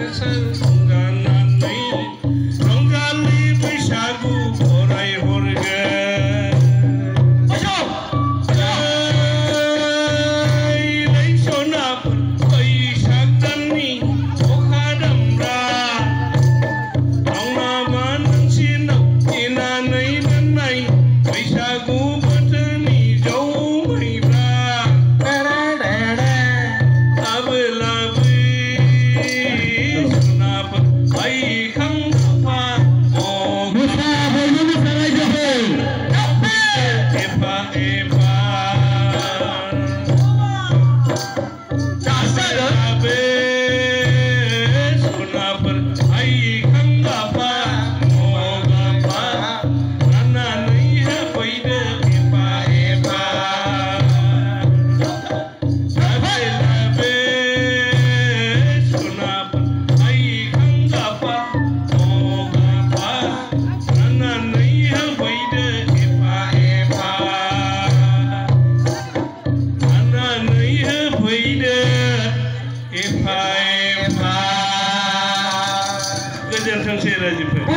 his house. एफा एफा गोजोनथोंसै रायजोफोर